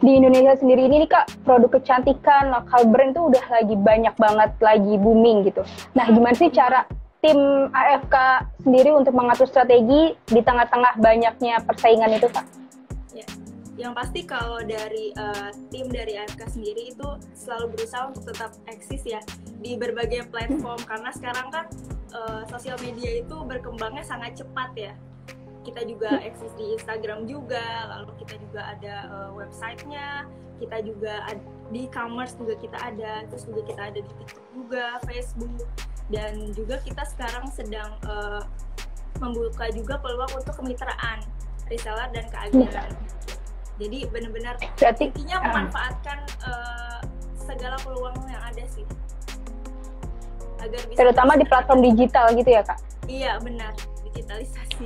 di Indonesia sendiri ini nih kak produk kecantikan lokal brand tuh udah lagi banyak banget lagi booming gitu. Nah gimana sih cara tim AFK sendiri untuk mengatur strategi di tengah-tengah banyaknya persaingan itu kak? Ya, yang pasti kalau dari uh, tim dari AFK sendiri itu selalu berusaha untuk tetap eksis ya di berbagai platform karena sekarang kan uh, sosial media itu berkembangnya sangat cepat ya kita juga eksis di Instagram juga lalu kita juga ada uh, websitenya kita juga ad, di e-commerce juga kita ada terus juga kita ada di TikTok juga Facebook dan juga kita sekarang sedang uh, membuka juga peluang untuk kemitraan reseller dan keagengan jadi benar-benar intinya memanfaatkan uh, segala peluang yang ada sih. Agar bisa terutama di platform digital gitu ya kak? Iya benar digitalisasi